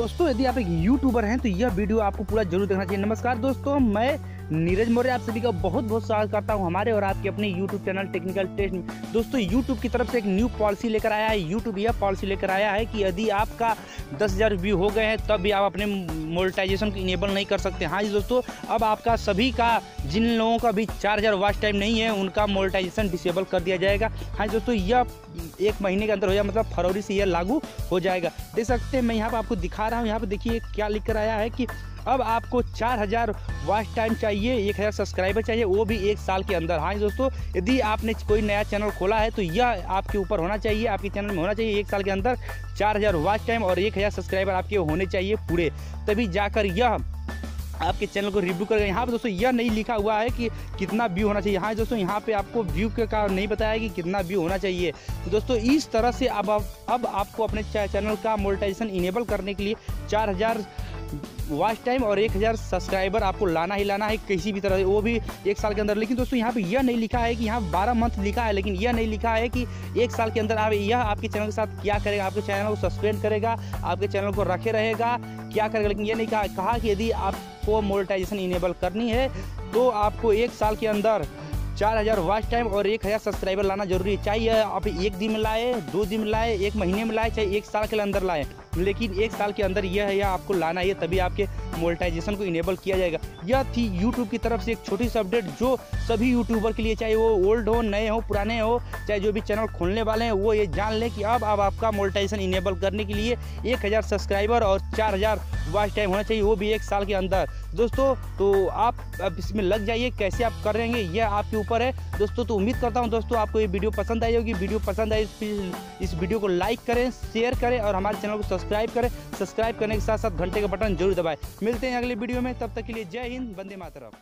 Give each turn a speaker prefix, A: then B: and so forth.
A: दोस्तों, यदि आप एक यूट्यूबर हैं तो यह वीडियो आपको पूरा ज़रूर देखना चाहिए। नमस्कार दोस्तों, मैं नीरज मौर्य, आप सभी का बहुत बहुत स्वागत करता हूँ हमारे और आपके अपने यूट्यूब चैनल टेक्निकल टेस्ट में। दोस्तों यूट्यूब की तरफ़ से एक न्यू पॉलिसी लेकर आया है। यूट्यूब यह पॉलिसी लेकर आया है कि यदि आपका दस हज़ार व्यू हो गए हैं तब भी आप अपने मोनेटाइजेशन को इनेबल नहीं कर सकते। हाँ जी दोस्तों, अब आपका सभी का, जिन लोगों का भी चार हज़ार वॉच टाइम नहीं है, उनका मोनेटाइजेशन डिसेबल कर दिया जाएगा। हाँ जी दोस्तों, यह एक महीने के अंदर हो जाएगा मतलब फरवरी से यह लागू हो जाएगा। देख सकते हैं, मैं यहाँ पर आपको दिखा रहा हूँ। यहाँ पर देखिए, क्या लिख कर आया है कि अब आपको चार हज़ार वॉच टाइम चाहिए, एक हज़ार सब्सक्राइबर चाहिए, वो भी एक साल के अंदर। हाँ दोस्तों, यदि आपने कोई नया चैनल खोला है तो यह आपके ऊपर होना चाहिए, आपके चैनल में होना चाहिए एक साल के अंदर चार हज़ार वॉच टाइम और एक हज़ार सब्सक्राइबर आपके होने चाहिए पूरे। तभी जाकर यह आपके चैनल को रिव्यू करेगा। यहाँ पे दोस्तों, यह नहीं लिखा हुआ है कि कितना व्यू होना चाहिए। हाँ दोस्तों, यहाँ पे आपको व्यू का नहीं बताया कि कितना व्यू होना चाहिए। तो दोस्तों, इस तरह से अब अब आपको अपने चैनल का मोनेटाइजेशन इनेबल करने के लिए चार हज़ार वॉच टाइम और एक हज़ार सब्सक्राइबर आपको लाना ही लाना है किसी भी तरह से, वो भी एक साल के अंदर। लेकिन दोस्तों, यहाँ पे यह नहीं लिखा है कि यहाँ बारह मंथ लिखा है, लेकिन यह नहीं लिखा है कि एक साल के अंदर आप यह आपके चैनल के साथ क्या करेगा, आपके चैनल को सस्पेंड करेगा, आपके चैनल को रखे रहेगा, क्या करेगा? लेकिन यह नहीं कहा कहा कि यदि आपको मोनेटाइजेशन इनेबल करनी है तो आपको एक साल के अंदर चार हज़ार वॉच टाइम और एक हज़ार सब्सक्राइबर लाना ज़रूरी है। चाहिए आप एक दिन में लाए, दो दिन में लाए, एक महीने में लाए, चाहे एक साल के अंदर लाए। लेकिन एक साल के अंदर यह है या आपको लाना है, तभी आपके मोनेटाइजेशन को इनेबल किया जाएगा। यह थी यूट्यूब की तरफ़ से एक छोटी सी अपडेट जो सभी यूट्यूबर के लिए, चाहे वो ओल्ड हो, नए हो, पुराने हो, चाहे जो भी चैनल खोलने वाले हैं, वो ये जान लें कि अब अब आपका मोनेटाइजेशन इनेबल करने के लिए एक हज़ार सब्सक्राइबर और चार हज़ार वॉच टाइम होना चाहिए, वो भी एक साल के अंदर। दोस्तों तो आप अब इसमें लग जाइए कैसे आप कर रहेंगे यह आपके ऊपर है। दोस्तों तो उम्मीद करता हूँ दोस्तों, आपको ये वीडियो पसंद आई होगी। वीडियो पसंद आई, इस वीडियो को लाइक करें शेयर करें और हमारे चैनल को सब्सक्राइब करें। सब्सक्राइब करने के साथ साथ घंटे का बटन ज़रूर दबाएँ। मिलते हैं अगले वीडियो में। तब तक के लिए जय हिंद, वंदे मातरम।